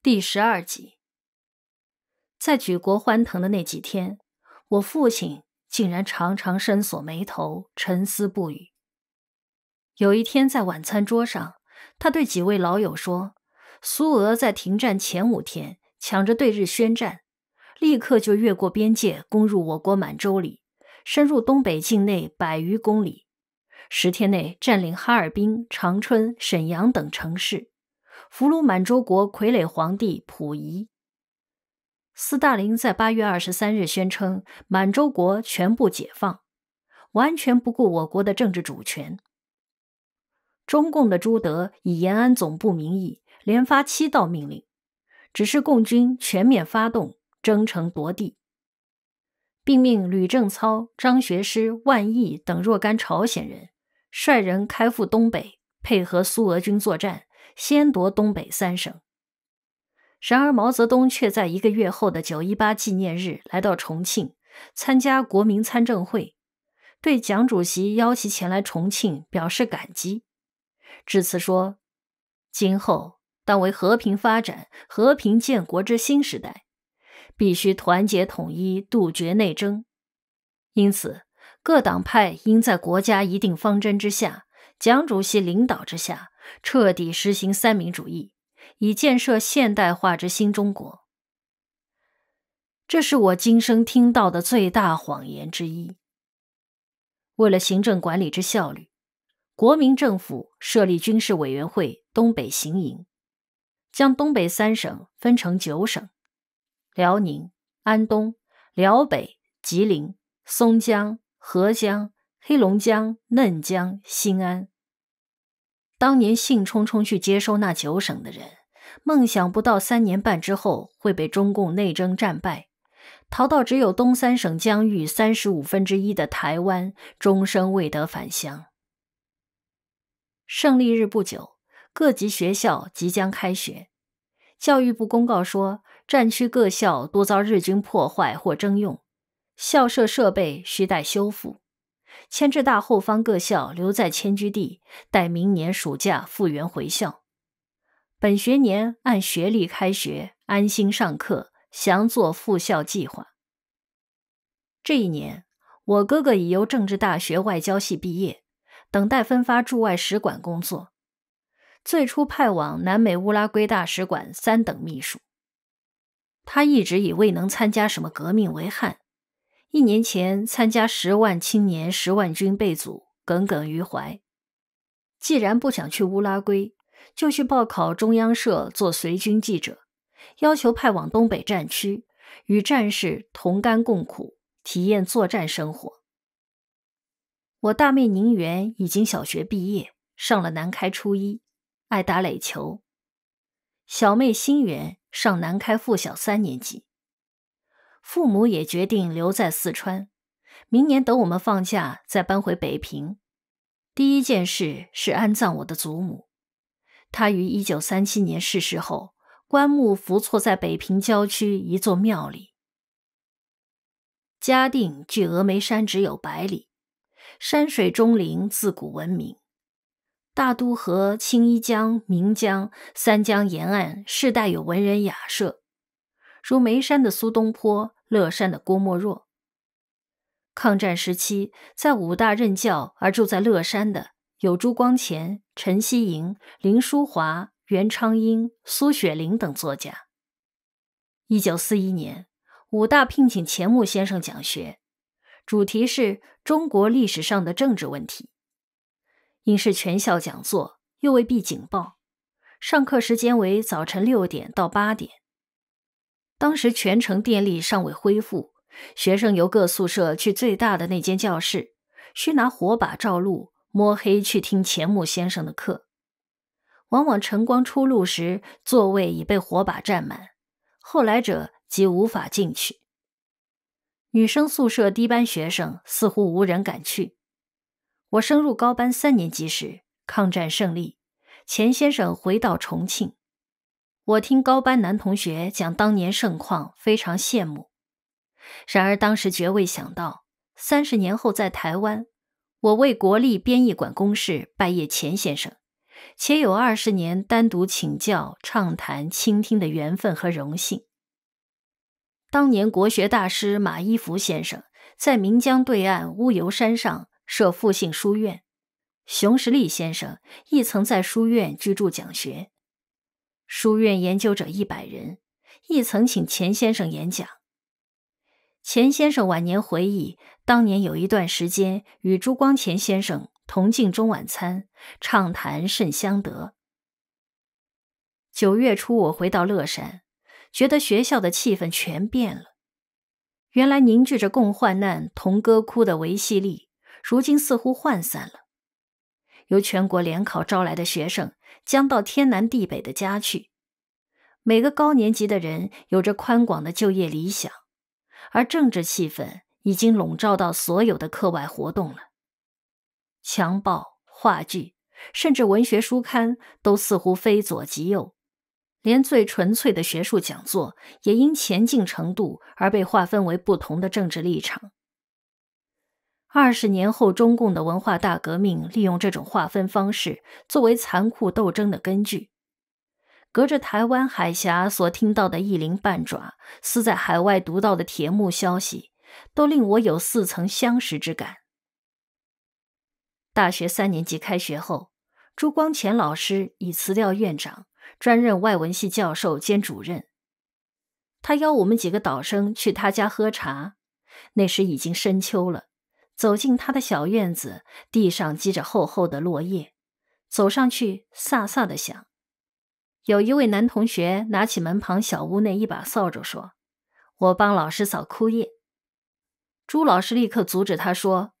第十二集，在举国欢腾的那几天，我父亲竟然常常深锁眉头，沉思不语。有一天在晚餐桌上，他对几位老友说：“苏俄在停战前五天抢着对日宣战，立刻就越过边界攻入我国满洲里，深入东北境内百余公里，十天内占领哈尔滨、长春、沈阳等城市。”俘虏满洲国傀儡皇帝溥仪。斯大林在八月二十三日宣称满洲国全部解放，完全不顾我国的政治主权。中共的朱德以延安总部名义连发七道命令，指示共军全面发动征城夺地，并命吕正操、张学师、万毅等若干朝鲜人率人开赴东北，配合苏俄军作战。先夺东北三省。然而，毛泽东却在一个月后的九一八纪念日来到重庆参加国民参政会，对蒋主席邀其前来重庆表示感激。致辞说：“今后当为和平发展、和平建国之新时代，必须团结统一，杜绝内争。因此，各党派应在国家一定方针之下，蒋主席领导之下。”彻底实行三民主义，以建设现代化之新中国。这是我今生听到的最大谎言之一。为了行政管理之效率，国民政府设立军事委员会东北行营，将东北三省分成九省：辽宁、安东、辽北、吉林、松江、合江、黑龙江、嫩江、新安。当年兴冲冲去接收那九省的人，梦想不到三年半之后会被中共内征战败，逃到只有东三省疆域三十五分之一的台湾，终生未得返乡。胜利日不久，各级学校即将开学，教育部公告说，战区各校多遭日军破坏或征用，校舍设备需待修复。迁至大后方各校，留在迁居地，待明年暑假复员回校。本学年按学历开学，安心上课，详做复校计划。这一年，我哥哥已由政治大学外交系毕业，等待分发驻外使馆工作。最初派往南美乌拉圭大使馆三等秘书。他一直以未能参加什么革命为憾。一年前参加十万青年十万军被阻，耿耿于怀。既然不想去乌拉圭，就去报考中央社做随军记者，要求派往东北战区，与战士同甘共苦，体验作战生活。我大妹宁媛已经小学毕业，上了南开初一，爱打垒球。小妹新媛上南开附小三年级。父母也决定留在四川，明年等我们放假再搬回北平。第一件事是安葬我的祖母，她于一九三七年逝世后，棺木伏错在北平郊区一座庙里。嘉定距峨眉山只有百里，山水钟灵自古闻名。大渡河、青衣江、岷江三江沿岸世代有文人雅舍，如眉山的苏东坡。乐山的郭沫若，抗战时期在武大任教而住在乐山的有朱光潜、陈希莹、林淑华、袁昌英、苏雪玲等作家。一九四一年，武大聘请钱穆先生讲学，主题是中国历史上的政治问题。因是全校讲座，又未必警报，上课时间为早晨六点到八点。当时全城电力尚未恢复，学生由各宿舍去最大的那间教室，需拿火把照路，摸黑去听钱穆先生的课。往往晨光初露时，座位已被火把占满，后来者即无法进去。女生宿舍低班学生似乎无人敢去。我升入高班三年级时，抗战胜利，钱先生回到重庆。我听高班男同学讲当年盛况，非常羡慕。然而当时绝未想到，三十年后在台湾，我为国立编译馆公事拜谒钱先生，且有二十年单独请教、畅谈、倾听的缘分和荣幸。当年国学大师马一浮先生在岷江对岸乌尤山上设复姓书院，熊十力先生亦曾在书院居住讲学。书院研究者一百人，亦曾请钱先生演讲。钱先生晚年回忆，当年有一段时间与朱光潜先生同进中晚餐，畅谈甚相得。九月初，我回到乐山，觉得学校的气氛全变了。原来凝聚着共患难、同歌哭的维系力，如今似乎涣散了。由全国联考招来的学生将到天南地北的家去，每个高年级的人有着宽广的就业理想。而政治气氛已经笼罩到所有的课外活动了。强报、话剧，甚至文学书刊，都似乎非左即右，连最纯粹的学术讲座，也因前进程度而被划分为不同的政治立场。二十年后，中共的文化大革命利用这种划分方式作为残酷斗争的根据。隔着台湾海峡所听到的一鳞半爪，似在海外读到的铁幕消息，都令我有似曾相识之感。大学三年级开学后，朱光潜老师已辞掉院长，专任外文系教授兼主任。他邀我们几个导生去他家喝茶，那时已经深秋了。走进他的小院子，地上积着厚厚的落叶，走上去飒飒的响。有一位男同学拿起门旁小屋内一把扫帚，说：“我帮老师扫枯叶。”朱老师立刻阻止他，说：“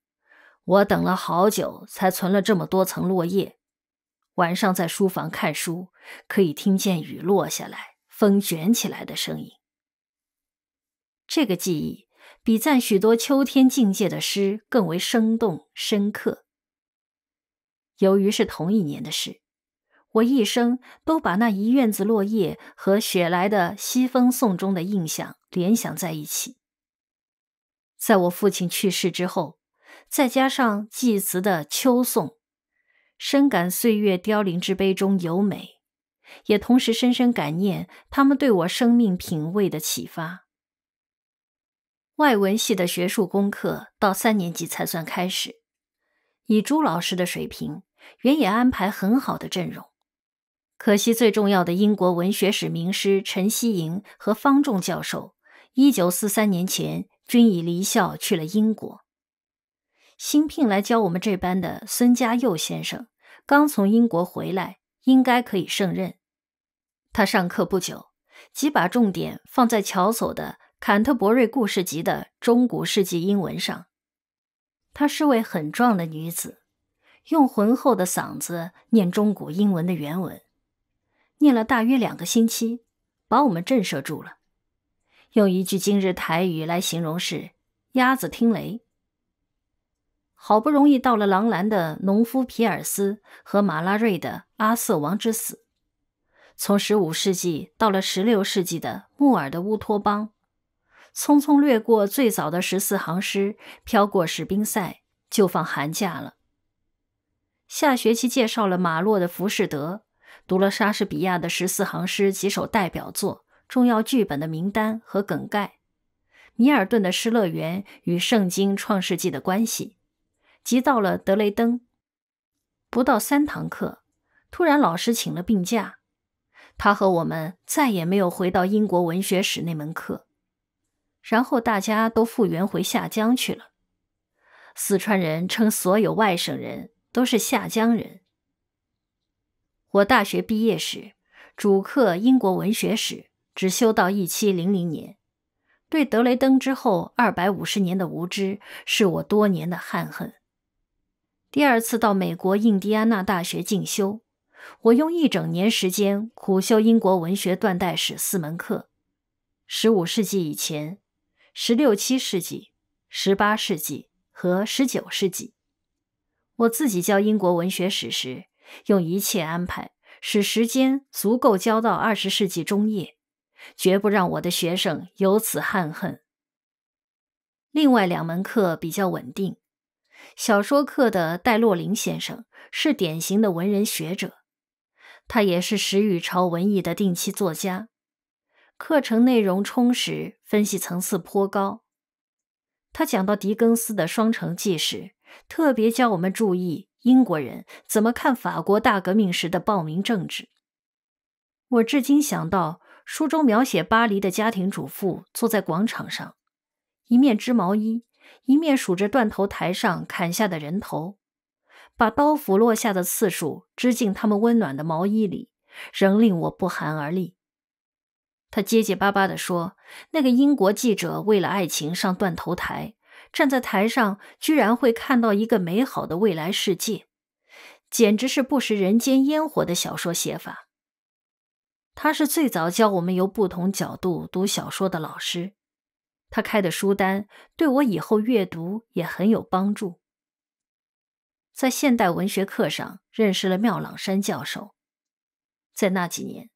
我等了好久才存了这么多层落叶，晚上在书房看书，可以听见雨落下来、风卷起来的声音。”这个记忆比赞许多秋天境界的诗更为生动深刻。由于是同一年的事。我一生都把那一院子落叶和雪来的西风颂》中的印象联想在一起。在我父亲去世之后，再加上祭词的秋颂，深感岁月凋零之悲中有美，也同时深深感念他们对我生命品味的启发。外文系的学术功课到三年级才算开始，以朱老师的水平，原也安排很好的阵容。可惜，最重要的英国文学史名师陈希莹和方仲教授，一九四三年前均已离校去了英国。新聘来教我们这班的孙家佑先生，刚从英国回来，应该可以胜任。他上课不久，即把重点放在乔叟的《坎特伯瑞故事集》的中古世纪英文上。她是位很壮的女子，用浑厚的嗓子念中古英文的原文。念了大约两个星期，把我们震慑住了。用一句今日台语来形容是“鸭子听雷”。好不容易到了狼兰的农夫皮尔斯和马拉瑞的阿瑟王之死，从十五世纪到了十六世纪的穆尔的乌托邦，匆匆掠过最早的十四行诗，飘过史宾塞，就放寒假了。下学期介绍了马洛的《浮士德》。读了莎士比亚的十四行诗几首代表作、重要剧本的名单和梗概，米尔顿的《失乐园》与圣经《创世纪》的关系，及到了德雷登。不到三堂课，突然老师请了病假，他和我们再也没有回到英国文学史那门课，然后大家都复员回下江去了。四川人称所有外省人都是下江人。我大学毕业时，主课英国文学史，只修到一七零零年。对德雷登之后二百五十年的无知，是我多年的憾恨。第二次到美国印第安纳大学进修，我用一整年时间苦修英国文学断代史四门课：十五世纪以前、十六七世纪、十八世纪和十九世纪。我自己教英国文学史时。用一切安排，使时间足够教到二十世纪中叶，绝不让我的学生有此憾恨。另外两门课比较稳定。小说课的戴洛林先生是典型的文人学者，他也是时雨朝文艺的定期作家，课程内容充实，分析层次颇高。他讲到狄更斯的《双城记》时，特别教我们注意英国人怎么看法国大革命时的暴民政治。我至今想到书中描写巴黎的家庭主妇坐在广场上，一面织毛衣，一面数着断头台上砍下的人头。把刀斧落下的次数织进他们温暖的毛衣里，仍令我不寒而栗。他结结巴巴地说：“那个英国记者为了爱情上断头台，站在台上居然会看到一个美好的未来世界，简直是不食人间烟火的小说写法。”他是最早教我们由不同角度读小说的老师，他开的书单对我以后阅读也很有帮助。在现代文学课上认识了妙朗山教授，在那几年，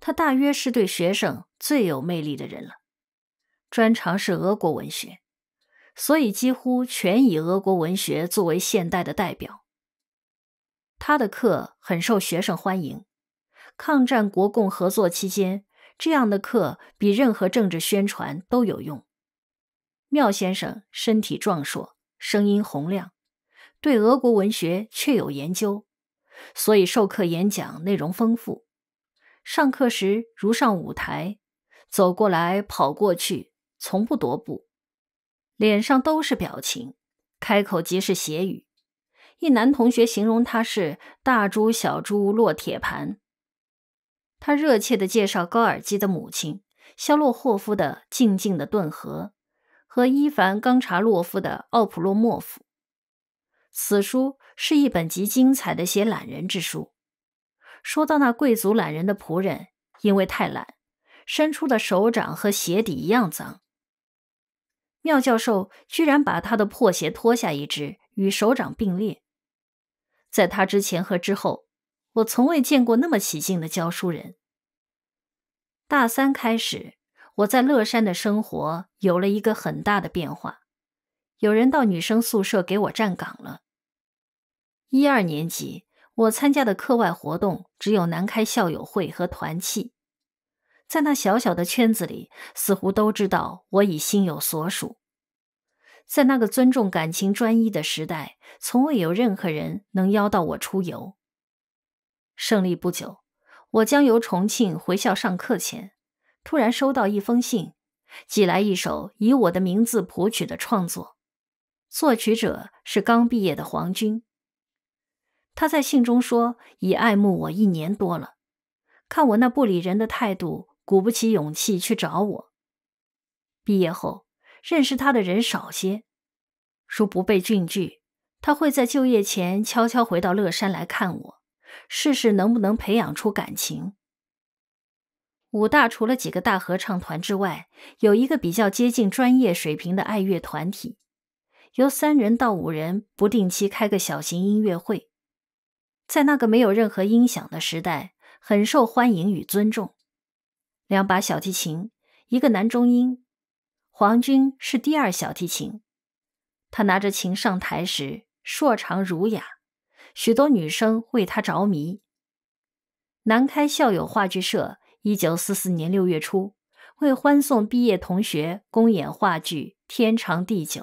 他大约是对学生最有魅力的人了。专长是俄国文学，所以几乎全以俄国文学作为现代的代表。他的课很受学生欢迎。抗战国共合作期间，这样的课比任何政治宣传都有用。妙先生身体壮硕，声音洪亮。对俄国文学确有研究，所以授课演讲内容丰富。上课时如上舞台，走过来跑过去，从不踱步，脸上都是表情，开口即是谐语。一男同学形容他是“大珠小珠落铁盘”。他热切地介绍高尔基的母亲肖洛霍夫的《静静的顿河》和伊凡冈察洛夫的《奥普洛莫夫》。此书是一本极精彩的写懒人之书。说到那贵族懒人的仆人，因为太懒，伸出的手掌和鞋底一样脏。妙教授居然把他的破鞋脱下一只，与手掌并列。在他之前和之后，我从未见过那么起劲的教书人。大三开始，我在乐山的生活有了一个很大的变化，有人到女生宿舍给我站岗了。一二年级，我参加的课外活动只有南开校友会和团契，在那小小的圈子里，似乎都知道我已心有所属。在那个尊重感情专一的时代，从未有任何人能邀到我出游。胜利不久，我将由重庆回校上课前，突然收到一封信，寄来一首以我的名字谱曲的创作，作曲者是刚毕业的黄军。他在信中说：“已爱慕我一年多了，看我那不理人的态度，鼓不起勇气去找我。毕业后认识他的人少些，如不被拒拒，他会在就业前悄悄回到乐山来看我，试试能不能培养出感情。武大除了几个大合唱团之外，有一个比较接近专业水平的爱乐团体，由三人到五人不定期开个小型音乐会。”在那个没有任何音响的时代，很受欢迎与尊重。两把小提琴，一个男中音，黄军是第二小提琴。他拿着琴上台时，硕长儒雅，许多女生为他着迷。南开校友话剧社，一九四四年六月初，为欢送毕业同学公演话剧《天长地久》，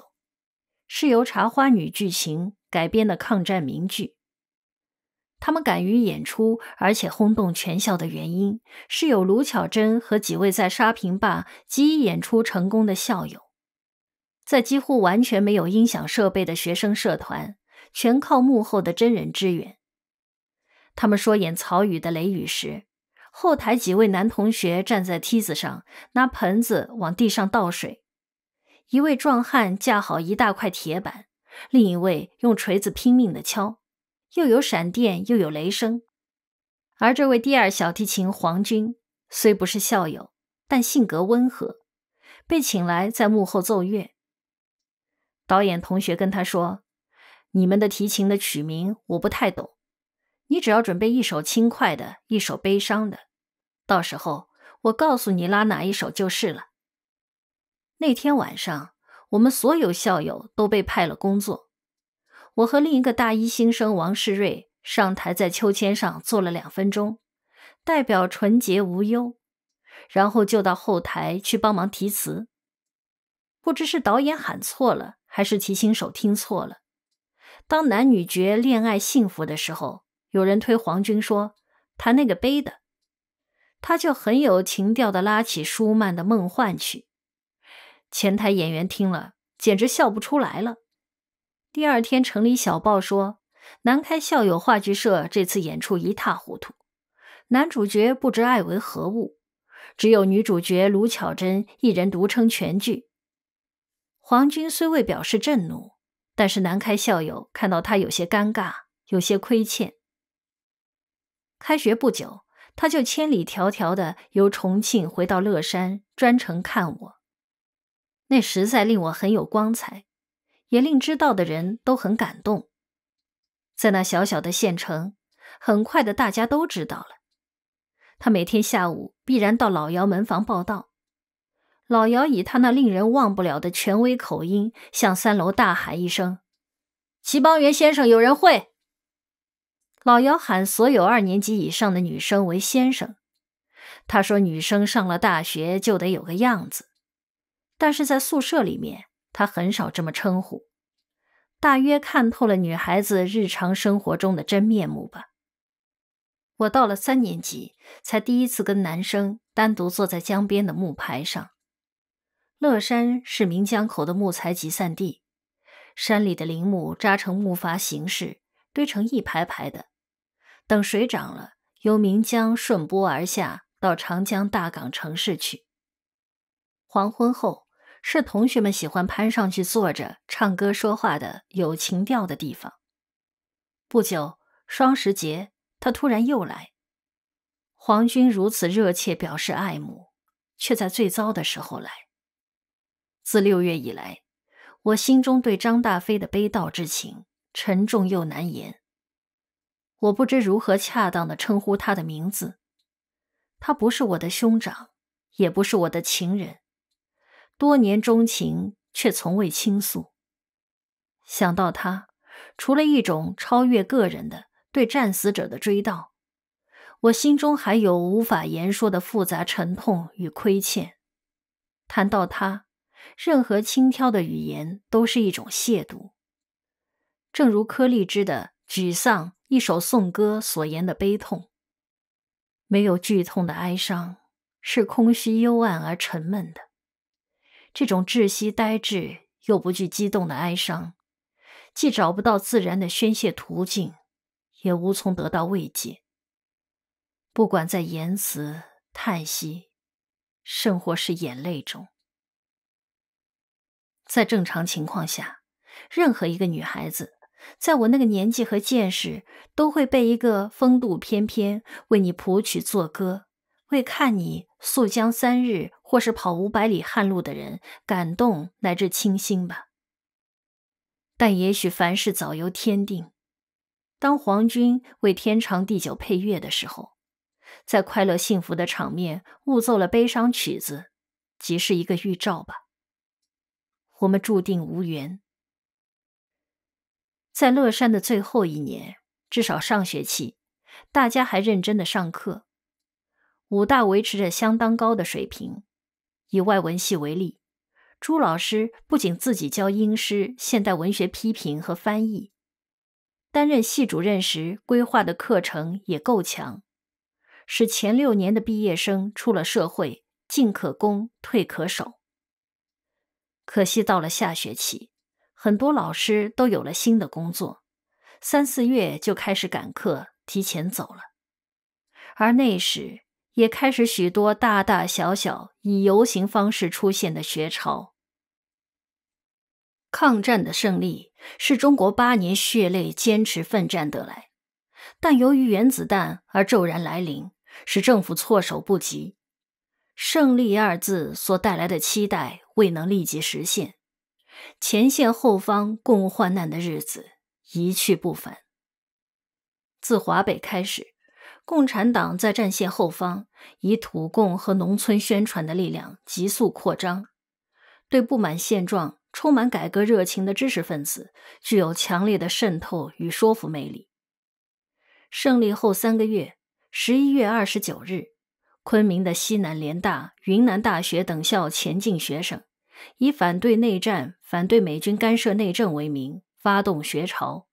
是由茶花女剧情改编的抗战名剧。他们敢于演出，而且轰动全校的原因，是有卢巧珍和几位在沙坪坝极易演出成功的校友。在几乎完全没有音响设备的学生社团，全靠幕后的真人支援。他们说演曹禺的《雷雨》时，后台几位男同学站在梯子上，拿盆子往地上倒水；一位壮汉架好一大块铁板，另一位用锤子拼命地敲。又有闪电，又有雷声，而这位第二小提琴黄军虽不是校友，但性格温和，被请来在幕后奏乐。导演同学跟他说：“你们的提琴的曲名我不太懂，你只要准备一首轻快的，一首悲伤的，到时候我告诉你拉哪一首就是了。”那天晚上，我们所有校友都被派了工作。我和另一个大一新生王世瑞上台，在秋千上坐了两分钟，代表纯洁无忧，然后就到后台去帮忙提词。不知是导演喊错了，还是提琴手听错了。当男女角恋爱幸福的时候，有人推黄军说弹那个悲的，他就很有情调的拉起舒曼的《梦幻曲》。前台演员听了简直笑不出来了。第二天城里小报说，南开校友话剧社这次演出一塌糊涂，男主角不知爱为何物，只有女主角卢巧珍一人独撑全剧。黄军虽未表示震怒，但是南开校友看到他有些尴尬，有些亏欠。开学不久，他就千里迢迢的由重庆回到乐山，专程看我。那实在令我很有光彩，也令知道的人都很感动。在那小小的县城，很快的大家都知道了。他每天下午必然到老姚门房报道。老姚以他那令人忘不了的权威口音，向三楼大喊一声：“齐邦媛先生，有人会。”老姚喊所有二年级以上的女生为先生。他说：“女生上了大学就得有个样子。”但是在宿舍里面，他很少这么称呼，大约看透了女孩子日常生活中的真面目吧。我到了三年级，才第一次跟男生单独坐在江边的木牌上。乐山是岷江口的木材集散地，山里的林木扎成木筏形式，堆成一排排的。等水涨了，由岷江顺波而下，到长江大港城市去。黄昏后，是同学们喜欢攀上去坐着唱歌说话的有情调的地方。不久，双十节，他突然又来。皇军如此热切表示爱慕，却在最糟的时候来。自六月以来，我心中对张大飞的悲悼之情沉重又难言。我不知如何恰当的称呼他的名字。他不是我的兄长，也不是我的情人，多年钟情却从未倾诉。想到他，除了一种超越个人的对战死者的追悼，我心中还有无法言说的复杂沉痛与亏欠。谈到他。任何轻佻的语言都是一种亵渎，正如柯立芝的《沮丧》一首颂歌所言的悲痛。没有剧痛的哀伤是空虚、幽暗而沉闷的。这种窒息、呆滞又不具激动的哀伤，既找不到自然的宣泄途径，也无从得到慰藉。不管在言辞、叹息，甚或是眼泪中。在正常情况下，任何一个女孩子，在我那个年纪和见识，都会被一个风度翩翩、为你谱曲作歌、为看你溯江三日或是跑五百里旱路的人感动乃至倾心吧。但也许凡事早由天定。当皇军为天长地久配乐的时候，在快乐幸福的场面误奏了悲伤曲子，即是一个预兆吧。我们注定无缘。在乐山的最后一年，至少上学期，大家还认真的上课。武大维持着相当高的水平。以外文系为例，朱老师不仅自己教英诗、现代文学批评和翻译，担任系主任时规划的课程也够强，使前六年的毕业生出了社会，进可攻，退可守。可惜到了下学期，很多老师都有了新的工作，三四月就开始赶课，提前走了。而那时也开始许多大大小小以游行方式出现的学潮。抗战的胜利是中国八年血泪坚持奋战得来，但由于原子弹而骤然来临，使政府措手不及。胜利二字所带来的期待未能立即实现，前线后方共患难的日子一去不返。自华北开始，共产党在战线后方以土共和农村宣传的力量急速扩张，对不满现状、充满改革热情的知识分子具有强烈的渗透与说服魅力。胜利后三个月。十一月二十九日，昆明的西南联大、云南大学等校前进学生，以反对内战、反对美军干涉内政为名，发动学潮。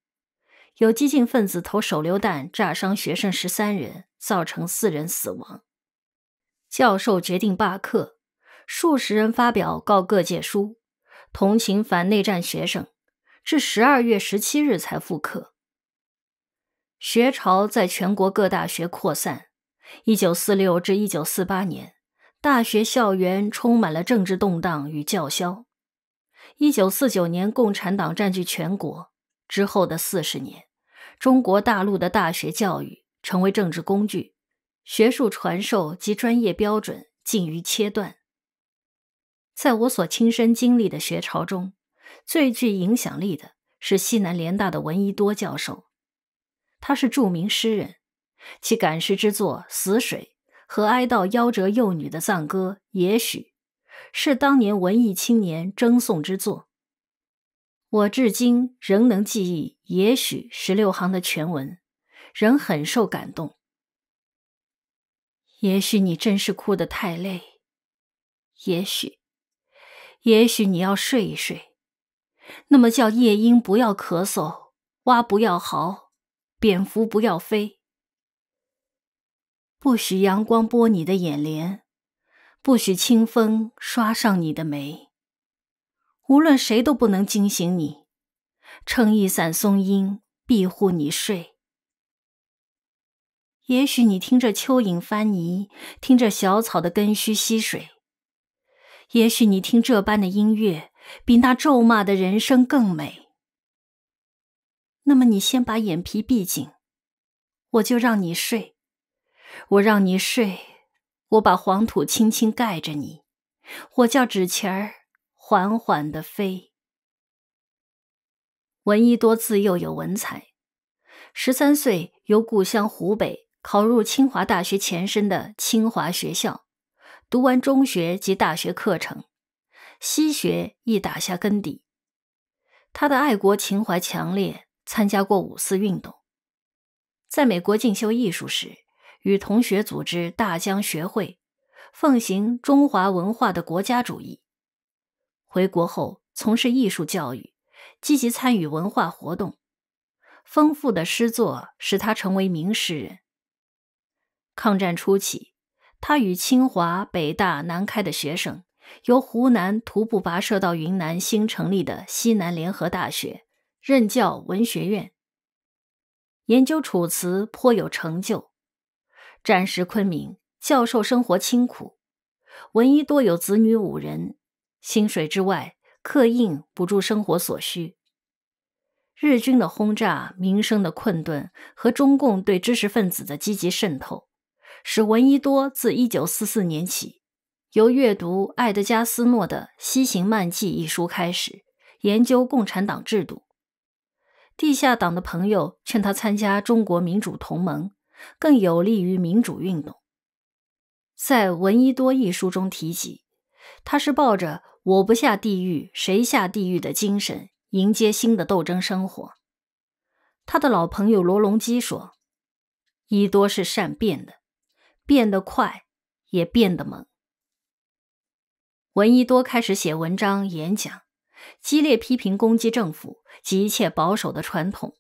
有激进分子投手榴弹炸伤学生十三人，造成四人死亡。教授决定罢课，数十人发表告各界书，同情反内战学生，至十二月十七日才复课。学潮在全国各大学扩散。一九四六至一九四八年，大学校园充满了政治动荡与叫嚣。一九四九年，共产党占据全国之后的四十年，中国大陆的大学教育成为政治工具，学术传授及专业标准近于切断。在我所亲身经历的学潮中，最具影响力的是西南联大的闻一多教授，他是著名诗人。其感诗之作《死水》和哀悼夭折幼女的赞歌《也许》，是当年文艺青年争颂之作。我至今仍能记忆《也许》十六行的全文，仍很受感动。也许你真是哭得太累，也许，也许你要睡一睡。那么叫夜莺不要咳嗽，蛙不要嚎，蝙蝠不要飞。不许阳光拨你的眼帘，不许清风刷上你的眉。无论谁都不能惊醒你，撑一伞松阴庇护你睡。也许你听着蚯蚓翻泥，听着小草的根须吸水。也许你听这般的音乐，比那咒骂的人声更美。那么你先把眼皮闭紧，我就让你睡。我让你睡，我把黄土轻轻盖着你，我叫纸钱儿缓缓的飞。闻一多自幼有文采，十三岁由故乡湖北考入清华大学前身的清华学校，读完中学及大学课程，西学亦打下根底。他的爱国情怀强烈，参加过五四运动，在美国进修艺术时。与同学组织大江学会，奉行中华文化的国家主义。回国后从事艺术教育，积极参与文化活动。丰富的诗作使他成为名诗人。抗战初期，他与清华、北大、南开的学生，由湖南徒步跋涉到云南新成立的西南联合大学，任教文学院，研究楚辞，颇有成就。战时昆明，教授生活清苦，闻一多有子女五人，薪水之外，刻印补助生活所需。日军的轰炸、民生的困顿和中共对知识分子的积极渗透，使闻一多自1944年起，由阅读爱德加斯诺的《西行漫记》一书开始，研究共产党制度。地下党的朋友劝他参加中国民主同盟。更有利于民主运动。在《闻一多》一书中提及，他是抱着“我不下地狱，谁下地狱”的精神迎接新的斗争生活。他的老朋友罗隆基说：“一多是善变的，变得快，也变得猛。”闻一多开始写文章、演讲，激烈批评攻击政府及一切保守的传统。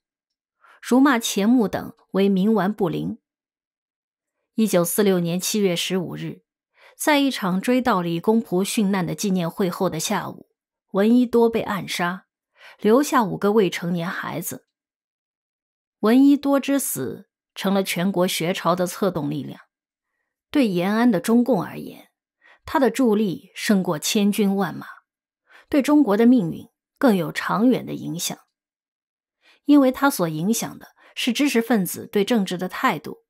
辱骂钱穆等为冥顽不灵。一九四六年七月十五日，在一场追悼李公仆殉难的纪念会后的下午，闻一多被暗杀，留下五个未成年孩子。闻一多之死成了全国学潮的策动力量。对延安的中共而言，他的助力胜过千军万马，对中国的命运更有长远的影响。因为他所影响的是知识分子对政治的态度，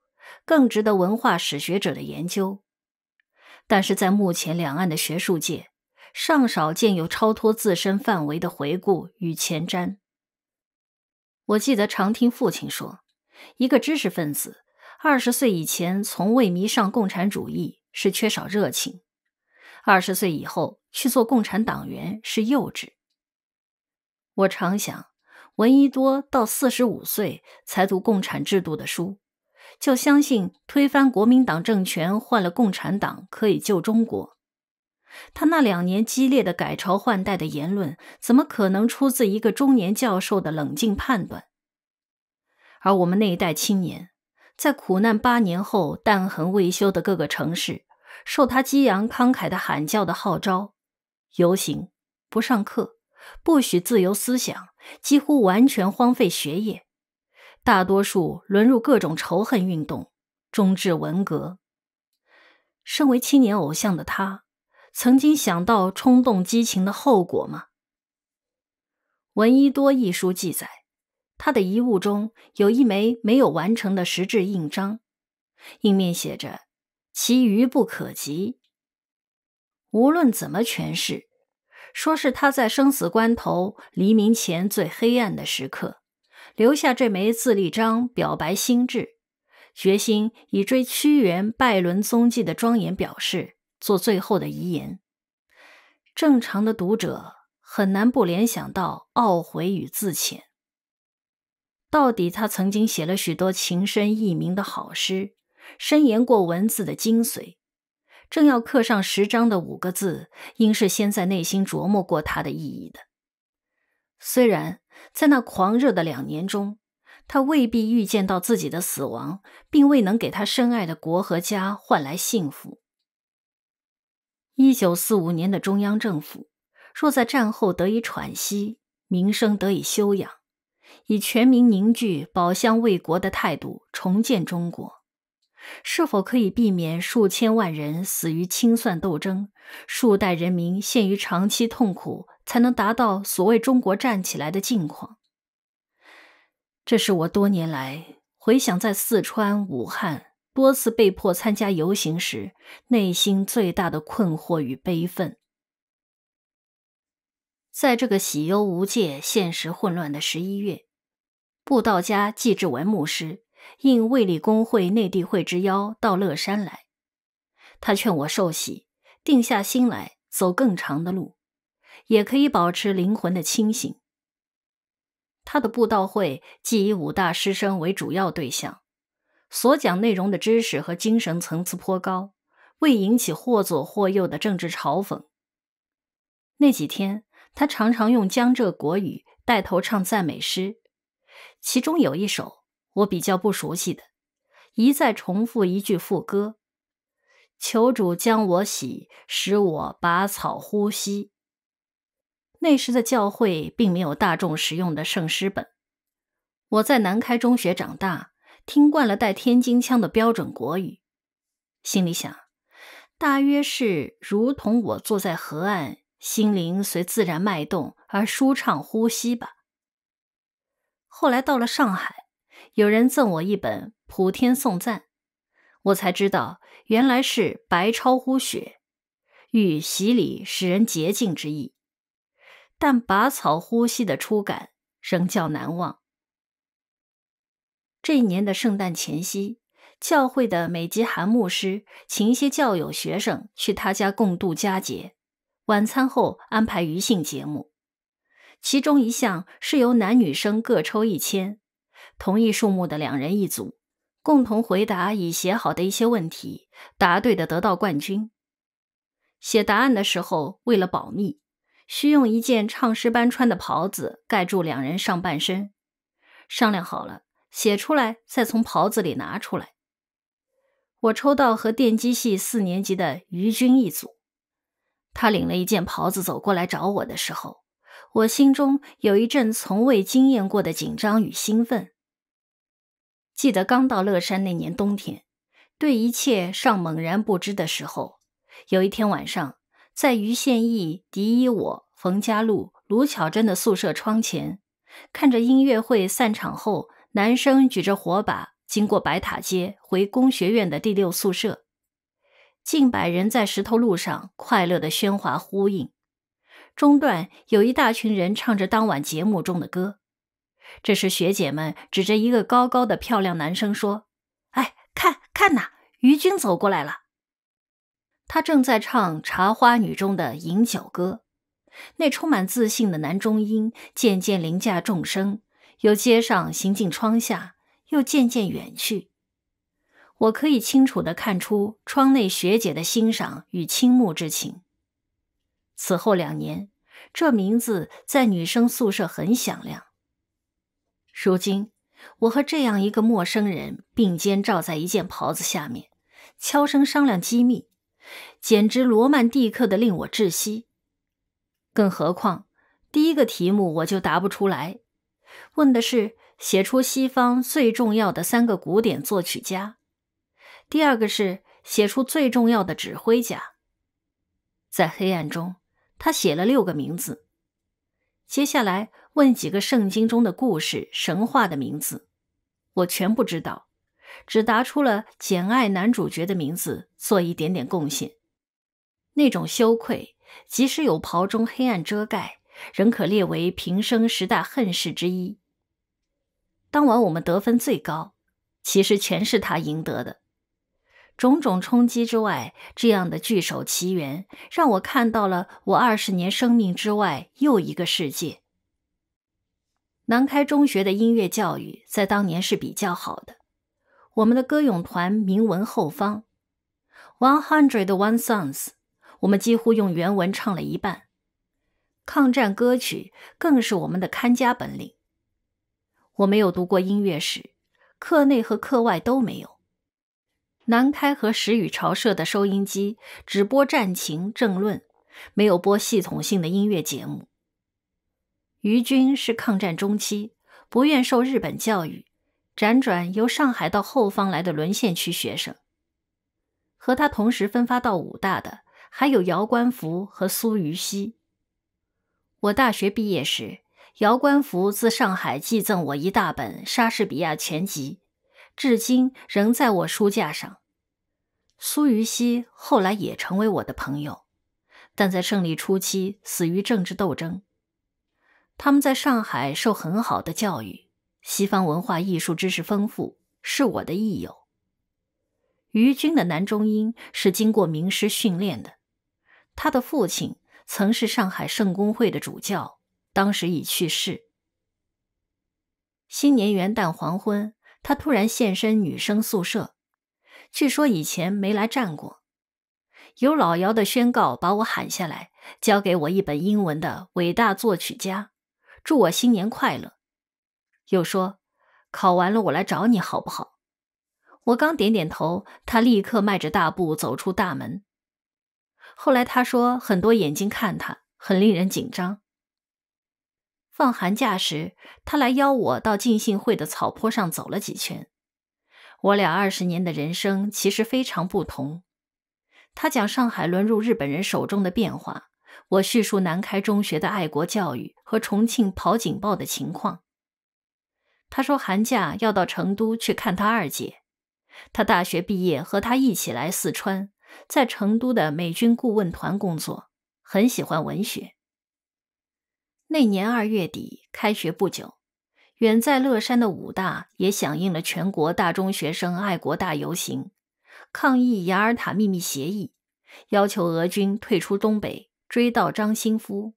更值得文化史学者的研究。但是在目前两岸的学术界，尚少见有超脱自身范围的回顾与前瞻。我记得常听父亲说，一个知识分子二十岁以前从未迷上共产主义是缺少热情，二十岁以后去做共产党员是幼稚。我常想。闻一多到四十五岁才读共产制度的书，就相信推翻国民党政权，换了共产党可以救中国。他那两年激烈的改朝换代的言论，怎么可能出自一个中年教授的冷静判断？而我们那一代青年，在苦难八年后，弹痕未休的各个城市，受他激昂慷慨的喊叫的号召，游行，不上课，不许自由思想，几乎完全荒废学业，大多数沦入各种仇恨运动，终至文革。身为青年偶像的他。曾经想到冲动激情的后果吗？闻一多一书记载，他的遗物中有一枚没有完成的实质印章，印面写着“其余不可及”。无论怎么诠释，说是他在生死关头、黎明前最黑暗的时刻，留下这枚自立章，表白心志，决心以追屈原拜伦踪迹的庄严表示。做最后的遗言，正常的读者很难不联想到懊悔与自谴。到底他曾经写了许多情深意明的好诗，深研过文字的精髓，正要刻上十章的五个字，应是先在内心琢磨过它的意义的。虽然在那狂热的两年中，他未必预见到自己的死亡，并未能给他深爱的国和家换来幸福。一九四五年的中央政府，若在战后得以喘息，民生得以休养，以全民凝聚、保乡卫国的态度重建中国，是否可以避免数千万人死于清算斗争，数代人民陷于长期痛苦，才能达到所谓中国站起来的境况？这是我多年来回想在四川、武汉。多次被迫参加游行时，内心最大的困惑与悲愤。在这个喜忧无界、现实混乱的十一月，布道家季志文牧师应卫理公会内地会之邀到乐山来。他劝我受洗，定下心来走更长的路，也可以保持灵魂的清醒。他的布道会既以五大师生为主要对象。所讲内容的知识和精神层次颇高，未引起或左或右的政治嘲讽。那几天，他常常用江浙国语带头唱赞美诗，其中有一首我比较不熟悉的，一再重复一句副歌：“求主将我洗，使我拔草呼吸。”那时的教会并没有大众使用的圣诗本，我在南开中学长大。听惯了带天津腔的标准国语，心里想，大约是如同我坐在河岸，心灵随自然脉动而舒畅呼吸吧。后来到了上海，有人赠我一本《普天颂赞》，我才知道原来是白超乎雪，欲洗礼使人洁净之意。但拔草呼吸的初感仍较难忘。这一年的圣诞前夕，教会的美吉韩牧师请一些教友学生去他家共度佳节。晚餐后安排余兴节目，其中一项是由男女生各抽一签，同一数目的两人一组，共同回答已写好的一些问题，答对的得到冠军。写答案的时候，为了保密，需用一件唱诗班穿的袍子盖住两人上半身。商量好了。写出来，再从袍子里拿出来。我抽到和电机系四年级的于军一组，他领了一件袍子走过来找我的时候，我心中有一阵从未经验过的紧张与兴奋。记得刚到乐山那年冬天，对一切尚猛然不知的时候，有一天晚上，在于宪义、狄一我、冯家路、卢巧珍的宿舍窗前，看着音乐会散场后。男生举着火把经过白塔街，回工学院的第六宿舍。近百人在石头路上快乐的喧哗呼应。中段有一大群人唱着当晚节目中的歌。这时学姐们指着一个高高的漂亮男生说：“哎，看看呐，于军走过来了。他正在唱《茶花女》中的饮酒歌。那充满自信的男中音渐渐凌驾众生。”由街上行进窗下，又渐渐远去。我可以清楚地看出窗内学姐的欣赏与倾慕之情。此后两年，这名字在女生宿舍很响亮。如今，我和这样一个陌生人并肩罩在一件袍子下面，悄声商量机密，简直罗曼蒂克的令我窒息。更何况，第一个题目我就答不出来，问的是写出西方最重要的三个古典作曲家。第二个是写出最重要的指挥家。在黑暗中，他写了六个名字。接下来问几个圣经中的故事、神话的名字，我全不知道，只答出了《简爱》男主角的名字，做一点点贡献。那种羞愧，即使有袍中黑暗遮盖，仍可列为平生十大恨事之一。当晚我们得分最高，其实全是他赢得的。种种冲击之外，这样的聚首奇缘，让我看到了我二十年生命之外又一个世界。南开中学的音乐教育在当年是比较好的，我们的歌咏团名闻后方，One Hundred One Songs，我们几乎用原文唱了一半。抗战歌曲更是我们的看家本领。我没有读过音乐史，课内和课外都没有。南开和时雨潮社的收音机只播战情政论，没有播系统性的音乐节目。于军是抗战中期，不愿受日本教育，辗转由上海到后方来的沦陷区学生。和他同时分发到武大的还有姚官福和苏于西。我大学毕业时，姚官福自上海寄赠我一大本莎士比亚全集。至今仍在我书架上。苏于西后来也成为我的朋友，但在胜利初期死于政治斗争。他们在上海受很好的教育，西方文化艺术知识丰富，是我的益友。于军的男中音是经过名师训练的，他的父亲曾是上海圣公会的主教，当时已去世。新年元旦黄昏。他突然现身女生宿舍，据说以前没来站过。有老姚的宣告把我喊下来，交给我一本英文的伟大作曲家，祝我新年快乐。又说考完了我来找你好不好？我刚点点头，他立刻迈着大步走出大门。后来他说很多眼睛看他，很令人紧张。放寒假时，他来邀我到浸信会的草坡上走了几圈。我俩二十年的人生其实非常不同。他讲上海沦入日本人手中的变化，我叙述南开中学的爱国教育和重庆跑警报的情况。他说寒假要到成都去看他二姐，他大学毕业和他一起来四川，在成都的美军顾问团工作，很喜欢文学。那年二月底开学不久，远在乐山的武大也响应了全国大中学生爱国大游行，抗议雅尔塔秘密协议，要求俄军退出东北，追悼张新夫。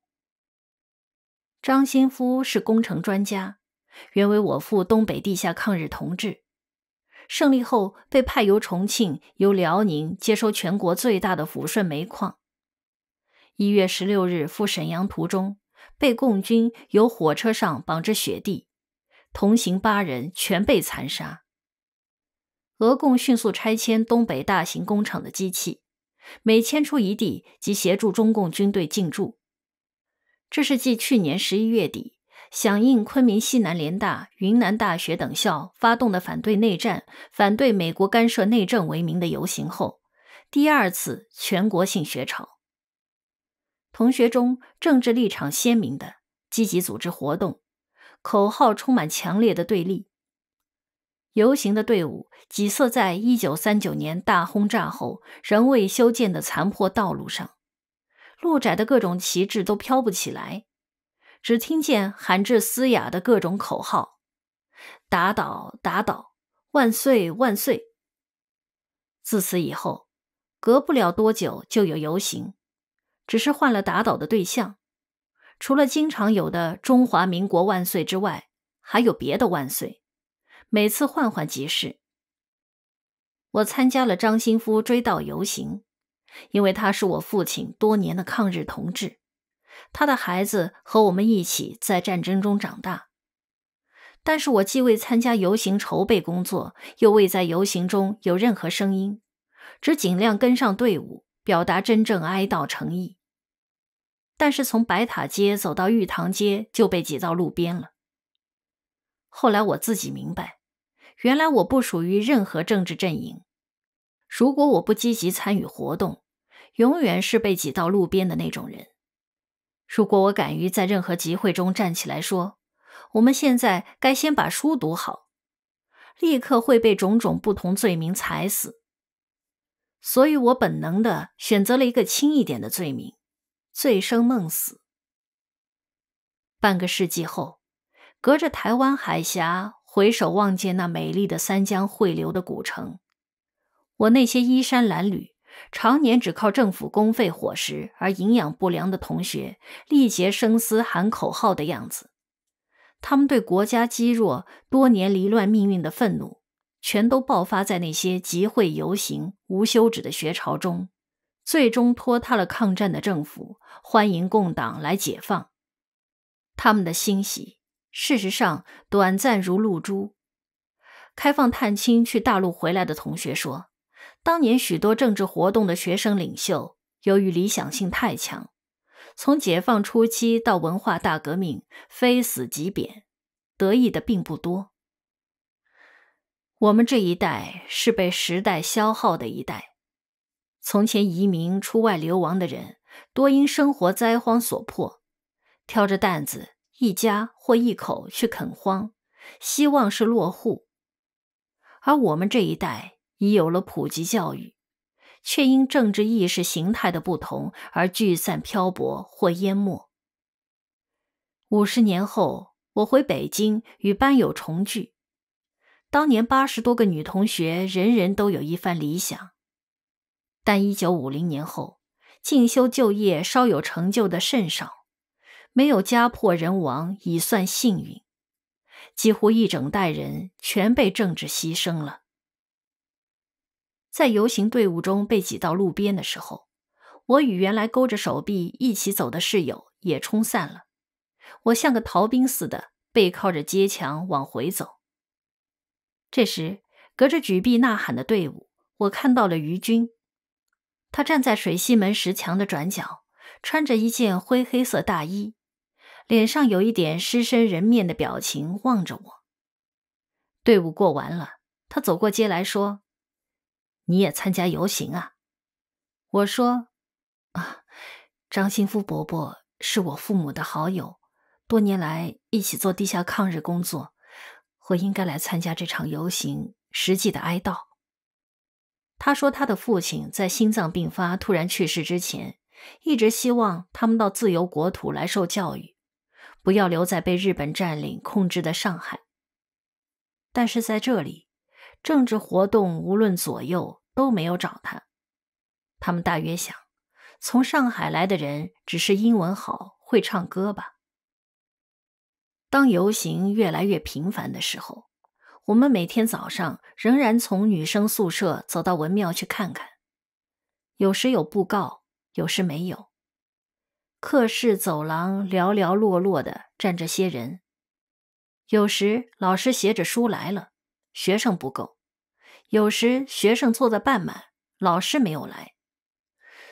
张新夫是工程专家，原为我父东北地下抗日同志，胜利后被派由重庆、由辽宁接收全国最大的抚顺煤矿。一月十六日赴沈阳途中。被共军由火车上绑至雪地，同行八人全被残杀。俄共迅速拆迁东北大型工厂的机器，每迁出一地即协助中共军队进驻。这是继去年十一月底响应昆明西南联大、云南大学等校发动的反对内战、反对美国干涉内政为名的游行后，第二次全国性学潮。同学中政治立场鲜明的，积极组织活动，口号充满强烈的对立。游行的队伍挤塞在一九三九年大轰炸后仍未修建的残破道路上，路窄的各种旗帜都飘不起来，只听见喊至嘶哑的各种口号：“打倒，打倒，万岁，万岁！”自此以后，隔不了多久就有游行。只是换了打倒的对象，除了经常有的“中华民国万岁”之外，还有别的万岁，每次换换即是。我参加了张新夫追悼游行，因为他是我父亲多年的抗日同志，他的孩子和我们一起在战争中长大。但是我既未参加游行筹备工作，又未在游行中有任何声音，只尽量跟上队伍，表达真正哀悼诚意。但是从白塔街走到玉堂街就被挤到路边了。后来我自己明白，原来我不属于任何政治阵营。如果我不积极参与活动，永远是被挤到路边的那种人。如果我敢于在任何集会中站起来说：“我们现在该先把书读好”，立刻会被种种不同罪名踩死。所以我本能的选择了一个轻一点的罪名——醉生梦死。半个世纪后，隔着台湾海峡，回首望见那美丽的三江汇流的古城。我那些衣衫褴褛、常年只靠政府公费伙食而营养不良的同学，力竭声嘶喊口号的样子，他们对国家积弱、多年离乱命运的愤怒，全都爆发在那些集会游行、无休止的学潮中，最终拖塌了抗战的政府，欢迎共党来解放。他们的欣喜，事实上短暂如露珠。开放探亲去大陆回来的同学说。当年许多政治活动的学生领袖，由于理想性太强，从解放初期到文化大革命，非死即贬，得意的并不多。我们这一代是被时代消耗的一代。从前移民出外流亡的人，多因生活灾荒所迫，挑着担子一家或一口去垦荒，希望是落户。而我们这一代。已有了普及教育，却因政治意识形态的不同而聚散漂泊或淹没。五十年后，我回北京与班友重聚，当年八十多个女同学，人人都有一番理想。但一九五零年后，进修就业稍有成就的甚少，没有家破人亡已算幸运，几乎一整代人全被政治牺牲了。在游行队伍中被挤到路边的时候，我与原来勾着手臂一起走的室友也冲散了。我像个逃兵似的背靠着街墙往回走。这时，隔着举臂呐喊的队伍，我看到了于军。他站在水西门石墙的转角，穿着一件灰黑色大衣，脸上有一点狮身人面的表情，望着我。队伍过完了，他走过街来说。你也参加游行啊？我说：“啊，张新夫伯伯是我父母的好友，多年来一起做地下抗日工作，我应该来参加这场游行，实际的哀悼。”他说，他的父亲在心脏病发突然去世之前，一直希望他们到自由国土来受教育，不要留在被日本占领控制的上海。但是在这里。政治活动无论左右都没有找他，他们大约想，从上海来的人只是英文好，会唱歌吧。当游行越来越频繁的时候，我们每天早上仍然从女生宿舍走到文庙去看看，有时有布告，有时没有。课室走廊寥寥落落的站着些人，有时老师携着书来了。学生不够，有时学生坐的半满，老师没有来，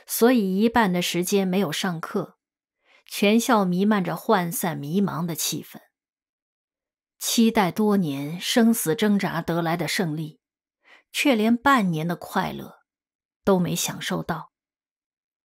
所以一半的时间没有上课，全校弥漫着涣散迷茫的气氛。期待多年生死挣扎得来的胜利，却连半年的快乐都没享受到。